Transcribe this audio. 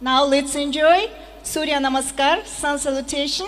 Now let's enjoy Surya Namaskar, sun salutation.